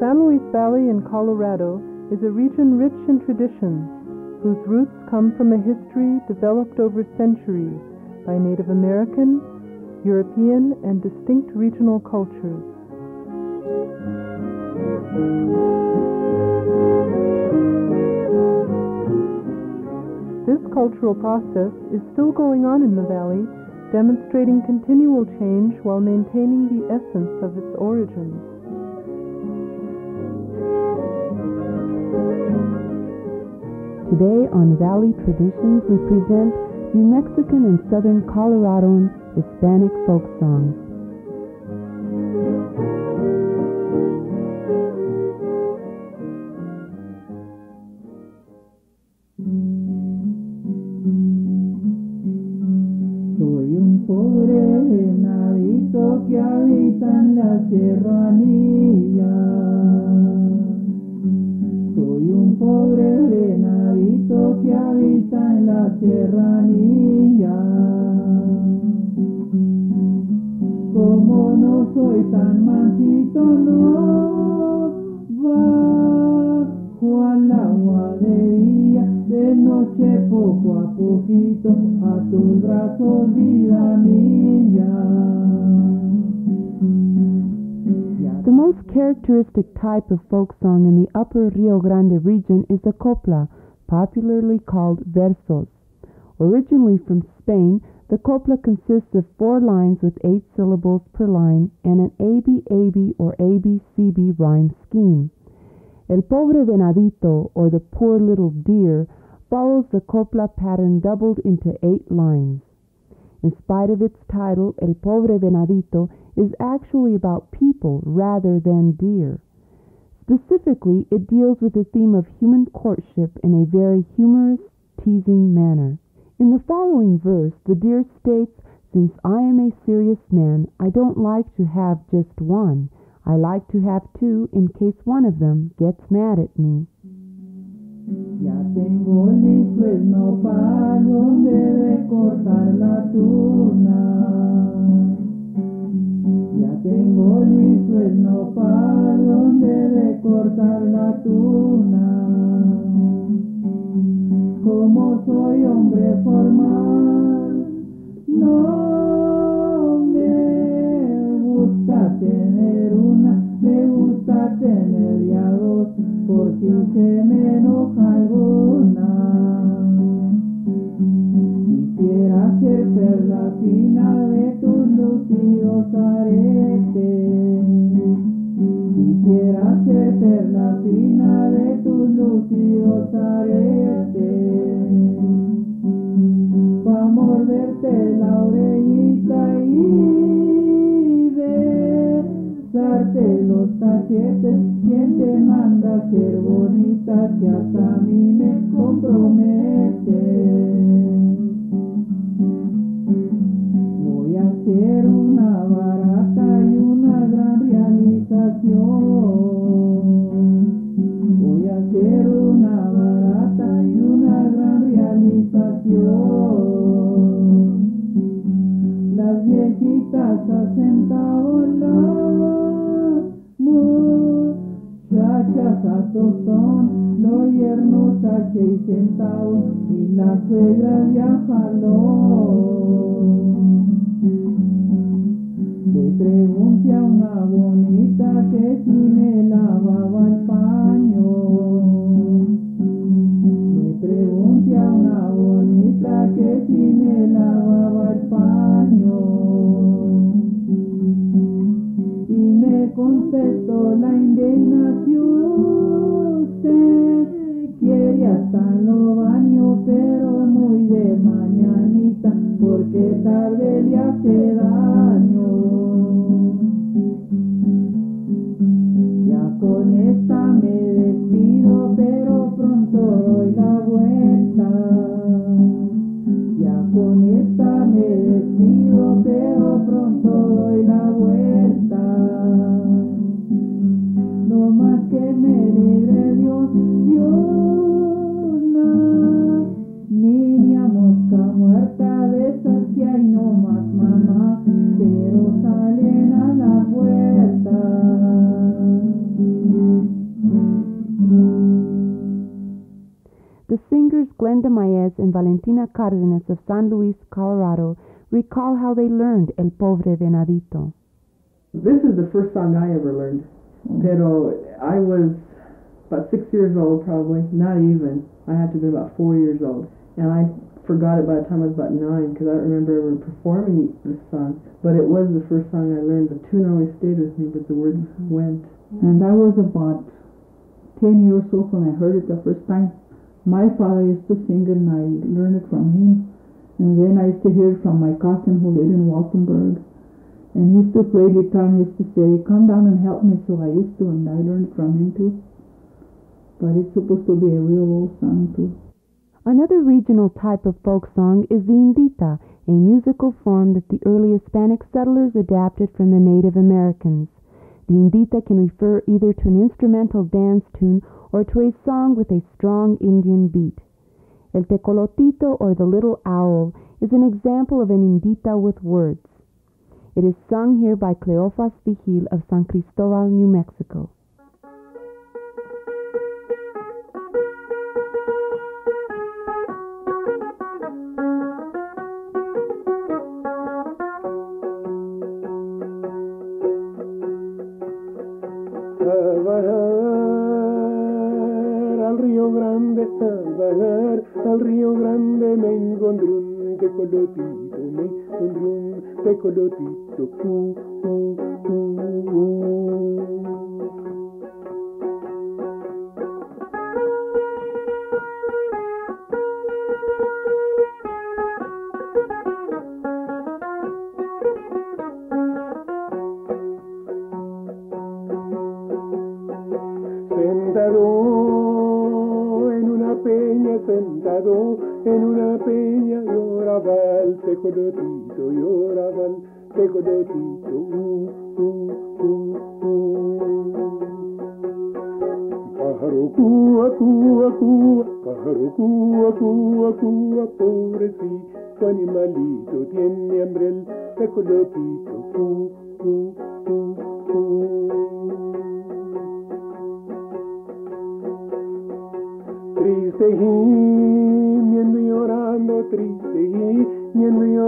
San Luis Valley in Colorado is a region rich in traditions, whose roots come from a history developed over centuries by Native American, European, and distinct regional cultures. This cultural process is still going on in the valley, demonstrating continual change while maintaining the essence of its origins. Today on Valley Traditions, we present New Mexican and Southern Coloradoan Hispanic folk songs. Soy un pobre que habita en la serranía. Soy un pobre venadito que habita en la serranía. Como no soy tan mansito, no bajo al agua de día, de noche poco a poquito, a tus brazos vida mía. The most characteristic type of folk song in the upper Rio Grande region is the copla, popularly called versos. Originally from Spain, the copla consists of four lines with eight syllables per line and an AB-AB or AB-CB rhyme scheme. El pobre venadito, or the poor little deer, follows the copla pattern doubled into eight lines. In spite of its title, El Pobre Venadito is actually about people rather than deer. Specifically, it deals with the theme of human courtship in a very humorous, teasing manner. In the following verse, the deer states, Since I am a serious man, I don't like to have just one. I like to have two in case one of them gets mad at me. Ya tengo listo el nopal donde recortar la tuna. Ya tengo listo el nopal donde recortar la tuna. Como soy hombre formal, no me gusta tener una, me gusta tener ya dos, por si se me aretes. Quisiera ser perla fina de tus lucidos aretes. Pa' morderte la orejita y besarte los cachetes. ¿Quién te manda ser bonita que hasta muchachas a tostón, los yernos a seis centavos y la suegra ya jalón. Le pregunté a una bonita que si Valentina Cardenas of San Luis, Colorado, recall how they learned El Pobre Venadito. This is the first song I ever learned. Hmm. Pero I was about six years old, probably, not even. I had to be about four years old. And I forgot it by the time I was about nine because I don't remember ever performing this song. But it was the first song I learned. The tune always stayed with me, but the words mm-hmm. went. And I was about 10 years old when I heard it the first time. My father used to sing and I learned it from him. And then I used to hear it from my cousin who lived in Walsenburg. And he used to play guitar and used to say, come down and help me. So I used to and I learned it from him too. But it's supposed to be a real old song too. Another regional type of folk song is the indita, a musical form that the early Hispanic settlers adapted from the Native Americans. The indita can refer either to an instrumental dance tune or to a song with a strong Indian beat. El tecolotito or the little owl is an example of an indita with words. It is sung here by Cleofas Vigil of San Cristobal, New Mexico. Un tecolotito, me un tecolotito, uh, uh, uh, uh.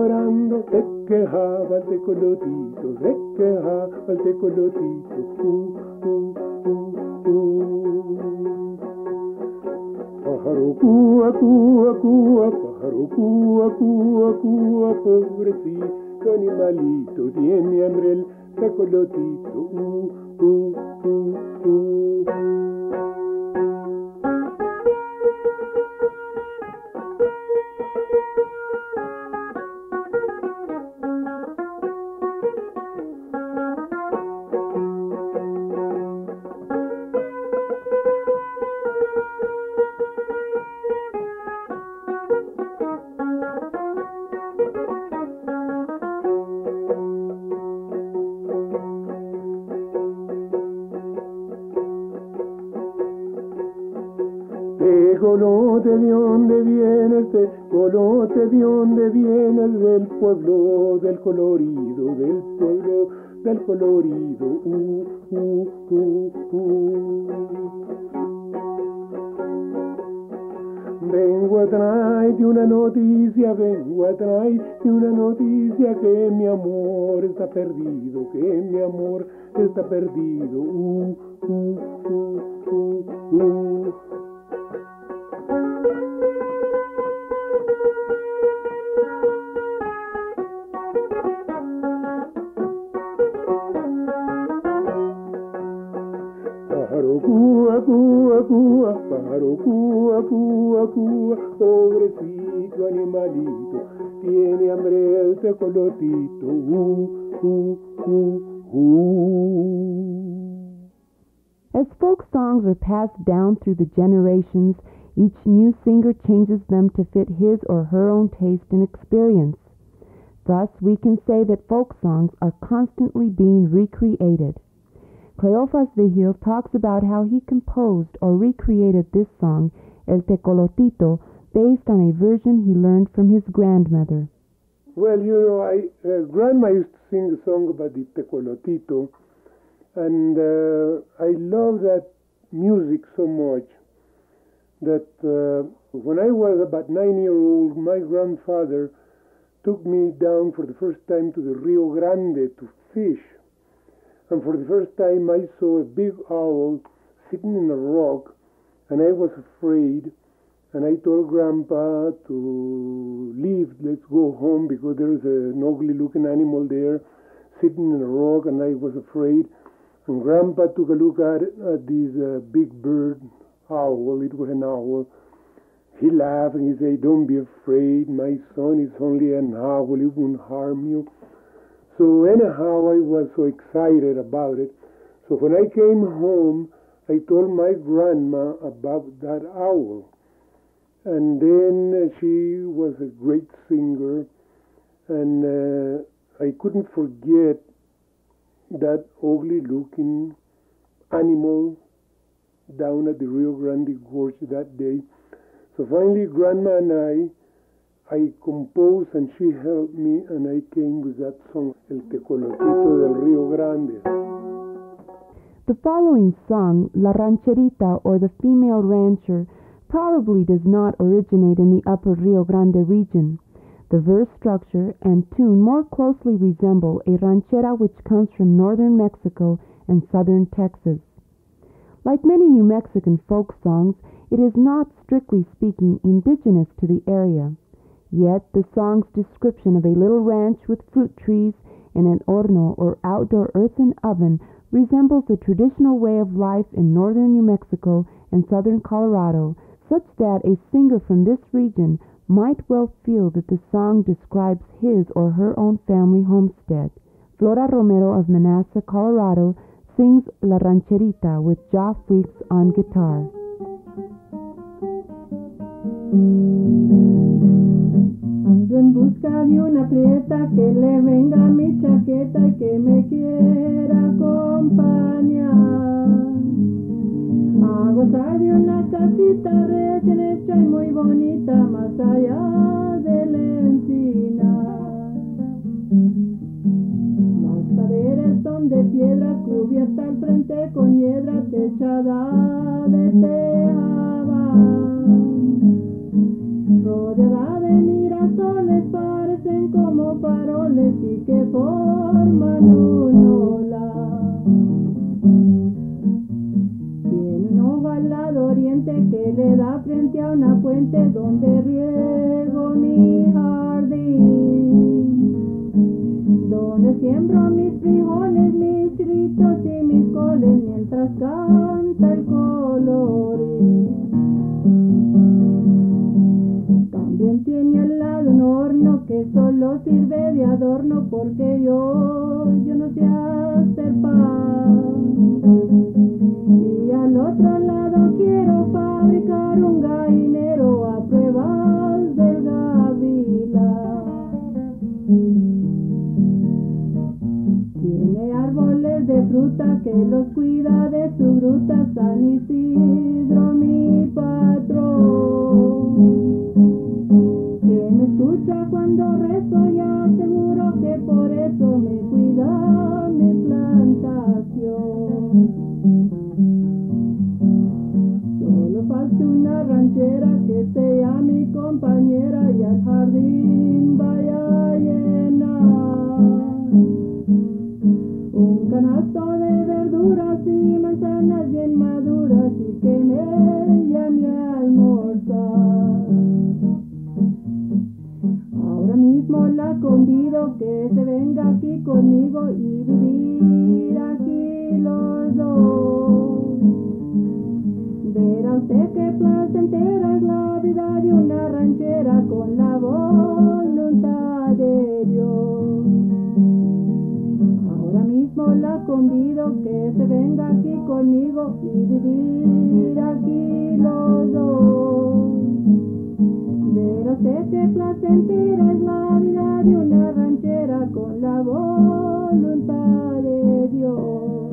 Llorando, se quejaba el tecolotito, se quejaba el tecolotito, uh, uh, uh, uh. Pájaro cúa, cúa, cúa, pájaro cúa, cúa, cúa, pobrecito animalito, tiene hambre el tecolotito, uh, uh, uh, uh. Tegolote, ¿de dónde vienes? Del pueblo del colorido, del pueblo del colorido. Uh, uh, uh, uh. Vengo a traerte una noticia, vengo a traerte una noticia que mi amor está perdido, que mi amor está perdido. Pobrecito animalito, tiene hambre uh, uh, uh. As folk songs are passed down through the generations, each new singer changes them to fit his or her own taste and experience. Thus, we can say that folk songs are constantly being recreated. Cleofas Vigil talks about how he composed or recreated this song, El Tecolotito, based on a version he learned from his grandmother. Well, you know, I uh, grandma used to sing a song about the tecolotito, and uh, I love that music so much that uh, When I was about nine year old, my grandfather took me down for the first time to the Rio Grande to fish. And for the first time, I saw a big owl sitting in a rock, and I was afraid. And I told Grandpa to leave, let's go home because there is an ugly looking animal there sitting in a rock, and I was afraid. And Grandpa took a look at, at this uh, big bird, owl, it was an owl. He laughed and he said, Don't be afraid, my son, it's only an owl, it won't harm you. So, anyhow, I was so excited about it. So, when I came home, I told my grandma about that owl. And then she was a great singer, and uh, I couldn't forget that ugly looking animal down at the Rio Grande Gorge that day. So finally, Grandma and I, I composed and she helped me, and I came with that song, El Tecolotito del Rio Grande. The following song, La Rancherita or the Female Rancher, probably does not originate in the upper Rio Grande region. The verse structure and tune more closely resemble a ranchera which comes from northern Mexico and southern Texas. Like many New Mexican folk songs, it is not, strictly speaking, indigenous to the area. Yet the song's description of a little ranch with fruit trees and an horno or outdoor earthen oven resembles the traditional way of life in northern New Mexico and southern Colorado, such that a singer from this region might well feel that the song describes his or her own family homestead. Flora Romero of Manassa, Colorado, sings La Rancherita with Joff Weeks on guitar. Ando en busca de una prieta que le venga mi chaqueta y que me quiera acompañar. A gozar de una casita recién hecha y muy bonita más allá de la encina. Las paredes son de piedra cubierta al frente con hiedra techada de tejaba. Forman un ola. Tiene un ojo al lado oriente que le da frente a una fuente donde riego mi jardín. Donde siembro mis frijoles, sirve de adorno porque yo, yo no sé hacer pan. Y al otro lado quiero fabricar un gallinero a pruebas del gavila. Tiene árboles de fruta que los cuida de su gruta San Isidro mi patrón. Que sea mi compañera y al jardín vaya a llenar. Un canasto de verduras y manzanas bien maduras y que me llame a almorzar. Ahora mismo la convido que se venga aquí conmigo y convido que se venga aquí conmigo y vivir aquí los dos. Usted qué placentera es la vida de una ranchera con la voluntad de Dios.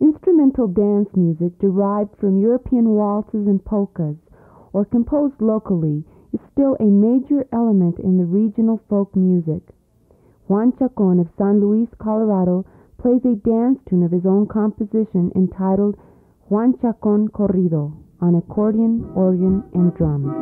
Instrumental dance music derived from European waltzes and polkas or composed locally is still a major element in the regional folk music. Juan Chacon of San Luis, Colorado, plays a dance tune of his own composition entitled Juan Chacon Corrido on accordion, organ, and drums.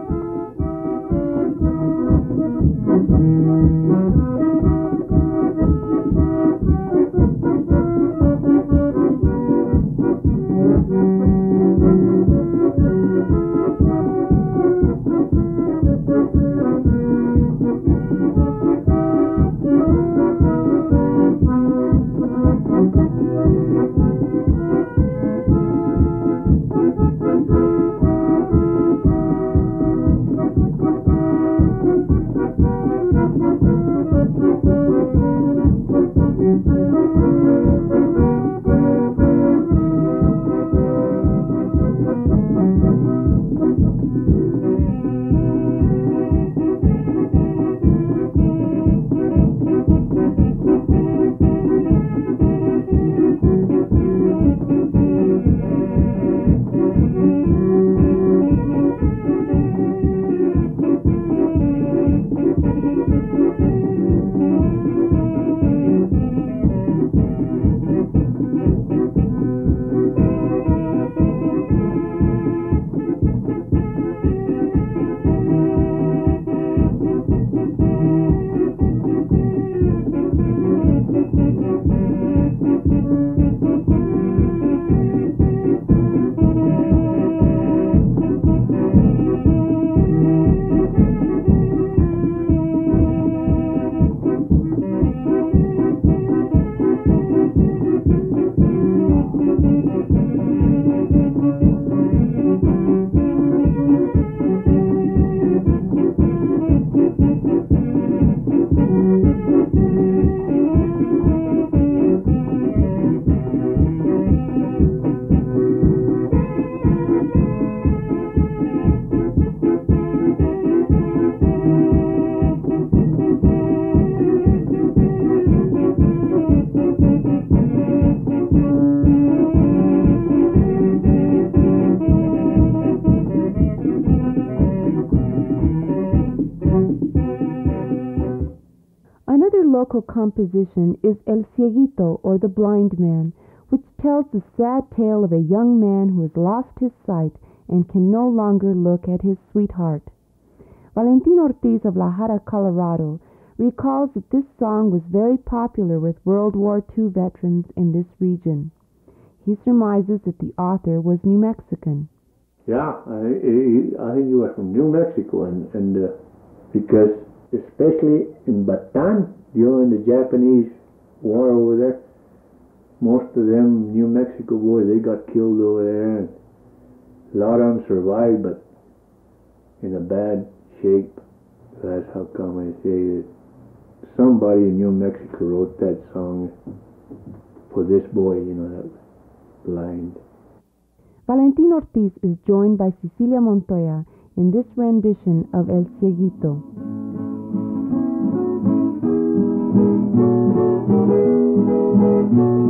Local composition is El Cieguito, or The Blind Man, which tells the sad tale of a young man who has lost his sight and can no longer look at his sweetheart. Valentin Ortiz of La Jara, Colorado, recalls that this song was very popular with World War II veterans in this region. He surmises that the author was New Mexican. Yeah, I, I, think he was from New Mexico, and, and uh, because especially in Bataan during the Japanese war over there, most of them New Mexico boys they got killed over there, and a lot of them survived, but in a bad shape. That's how come I say that somebody in New Mexico wrote that song for this boy, you know, that blind. Valentin Ortiz is joined by Cecilia Montoya in this rendition of El Cieguito. Amigos,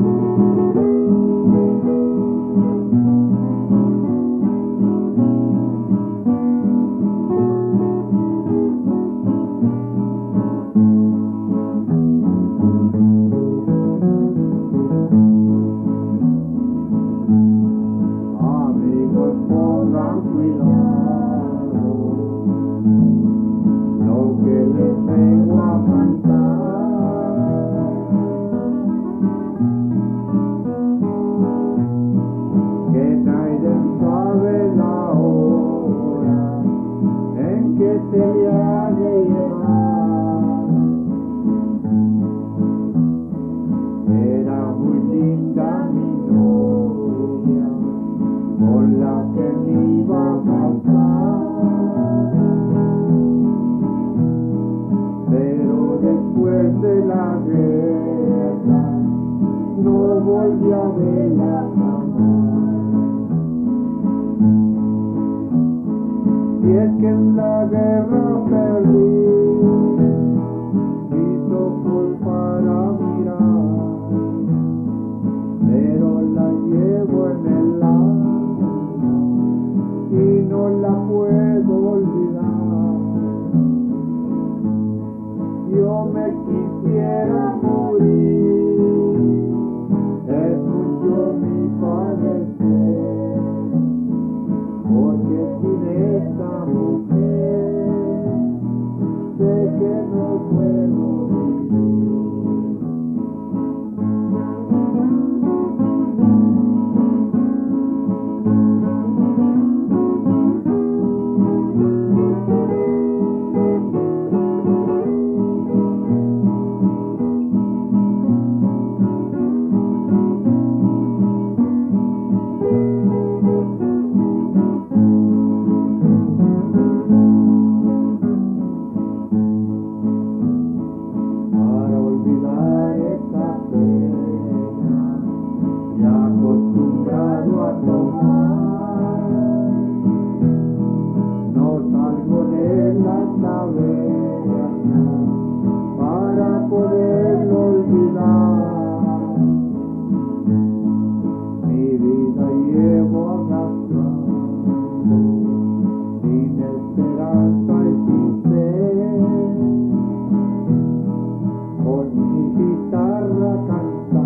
Mi guitarra cantando.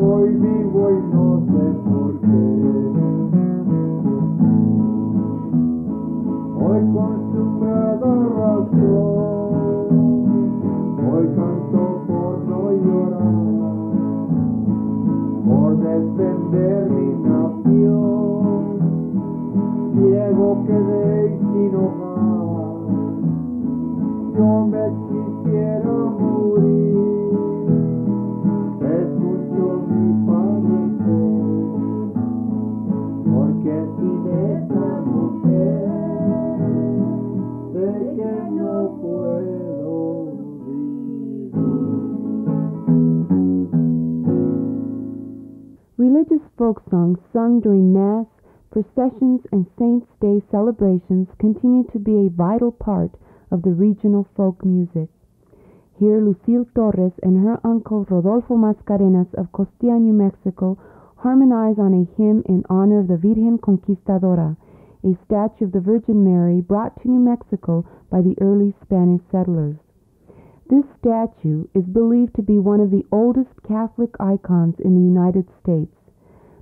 Hoy vivo y no sé por qué. Saints' Day celebrations continue to be a vital part of the regional folk music. Here, Lucille Torres and her uncle Rodolfo Mascarenas of Costilla, New Mexico, harmonize on a hymn in honor of the Virgen Conquistadora, a statue of the Virgin Mary brought to New Mexico by the early Spanish settlers. This statue is believed to be one of the oldest Catholic icons in the United States.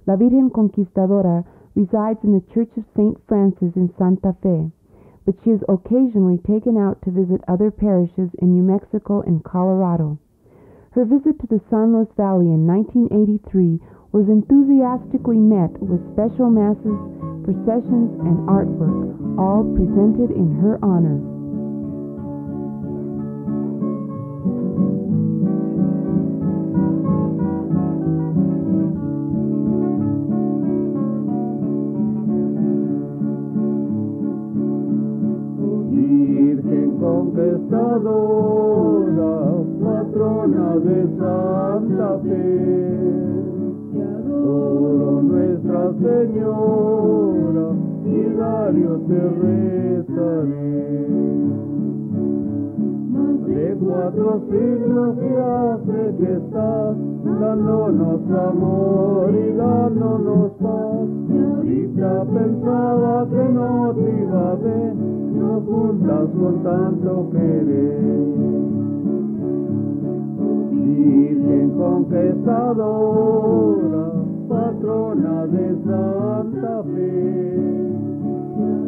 La Virgen Conquistadora resides in the Church of St. Francis in Santa Fe, but she is occasionally taken out to visit other parishes in New Mexico and Colorado. Her visit to the San Luis Valley in 1983 was enthusiastically met with special masses, processions, and artwork, all presented in her honor. Conquistadora, patrona de Santa Fe, te adoro Nuestra Señora, y Dario te rezaré. De cuatro siglos que hace que estás dándonos amor y dándonos paz. Y ahorita pensaba que no te iba a ver, juntas con tanto querer. Virgen conquistadora, patrona de Santa Fe,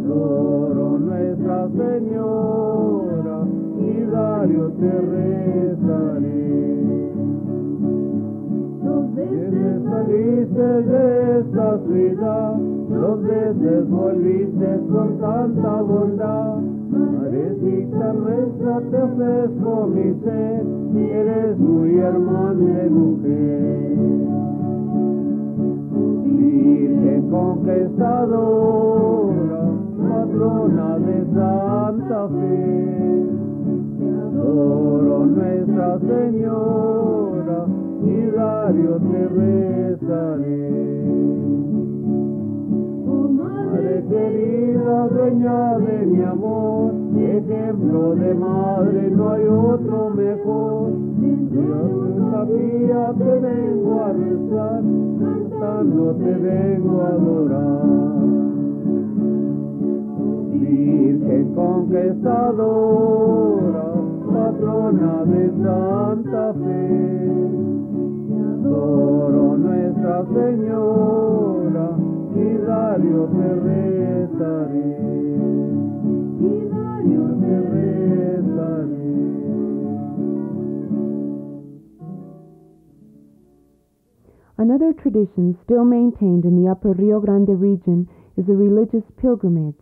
adoro Nuestra Señora, y Dario te rezaré. Veces saliste de esta ciudad, dos veces volviste con tanta bondad. Madrecita nuestra, te ofrezco mi ser, eres muy hermosa mujer. Virgen conquistadora, patrona de Santa Fe, adoro Nuestra Señora, y Dario te rezaré. Querida, dueña de mi amor, ejemplo de madre, no hay otro mejor. Dios sabía te vengo a rezar, cantando te vengo a adorar. Virgen conquistadora, patrona de Santa Fe, adoro Nuestra Señora, y Dario te Another tradition still maintained in the upper Rio Grande region is a religious pilgrimage.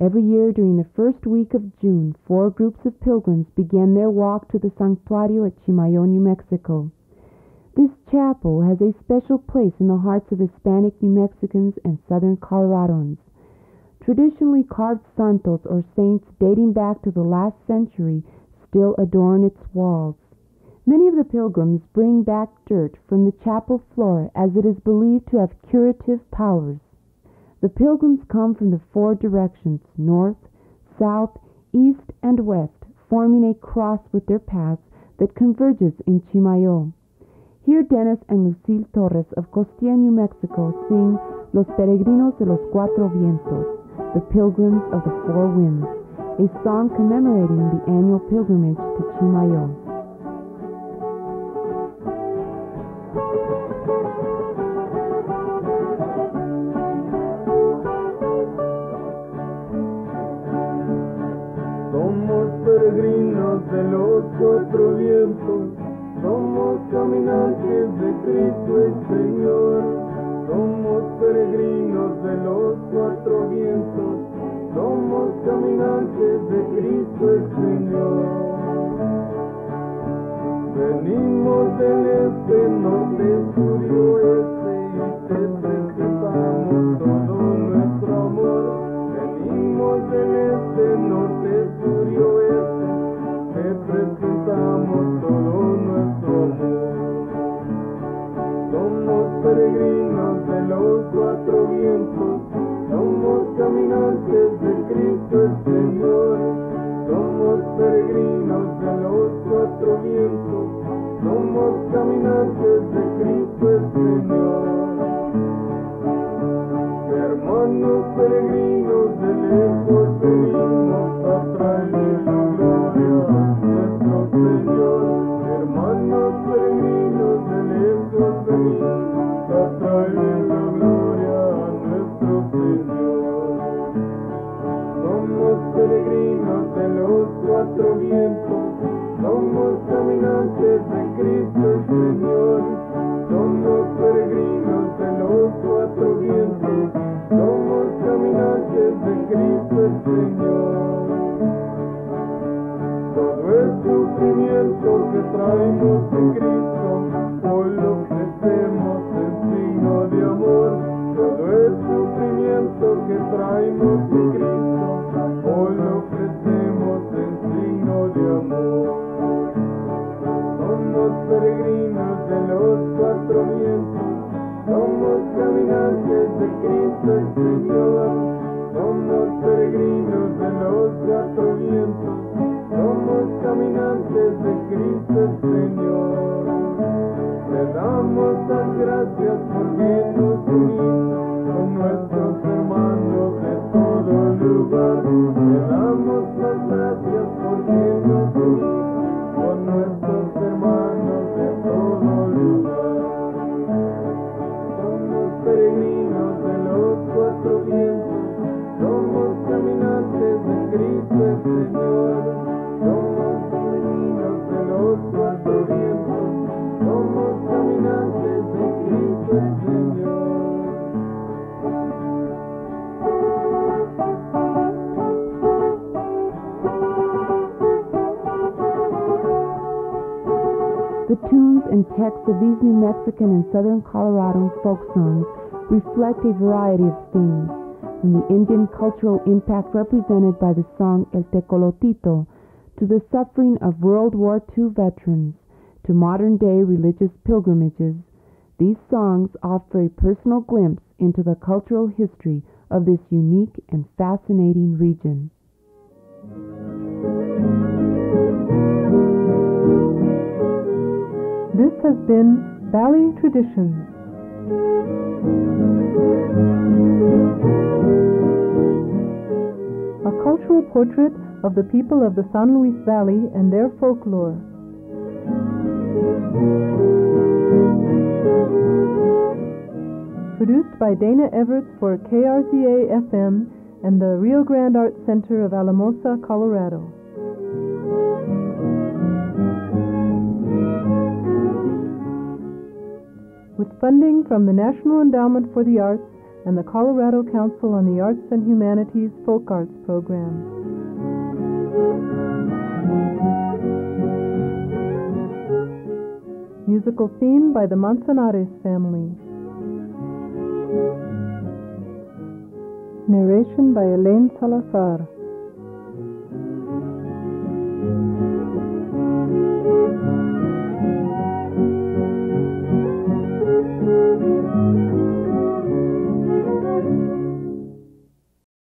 Every year during the first week of June, four groups of pilgrims begin their walk to the Santuario at Chimayo, New Mexico. This chapel has a special place in the hearts of Hispanic New Mexicans and Southern Coloradans. Traditionally carved santos or saints dating back to the last century still adorn its walls. Many of the pilgrims bring back dirt from the chapel floor as it is believed to have curative powers. The pilgrims come from the four directions north, south, east, and west, forming a cross with their paths that converges in Chimayo. Here Dennis and Lucille Torres of Costilla, New Mexico sing Los Peregrinos de los Cuatro Vientos, the Pilgrims of the Four Winds, a song commemorating the annual pilgrimage to Chimayo. Somos peregrinos de los cuatro vientos, somos caminantes de Cristo el Señor. Somos peregrinos de los cuatro vientos, somos caminantes de Cristo el Señor. Venimos del este, norte, sur y oeste cuatro vientos, somos caminantes de Cristo el Señor. Somos peregrinos grito and texts of these New Mexican and Southern Colorado folk songs reflect a variety of themes, from the Indian cultural impact represented by the song El Tecolotito to the suffering of World War II veterans to modern day religious pilgrimages. These songs offer a personal glimpse into the cultural history of this unique and fascinating region. This has been Valley Traditions. A cultural portrait of the people of the San Luis Valley and their folklore. Produced by Dana Everts for KRZA FM and the Rio Grande Arts Center of Alamosa, Colorado. With funding from the National Endowment for the Arts and the Colorado Council on the Arts and Humanities Folk Arts Program. Musical theme by the Manzanares family. Narration by Elaine Salazar.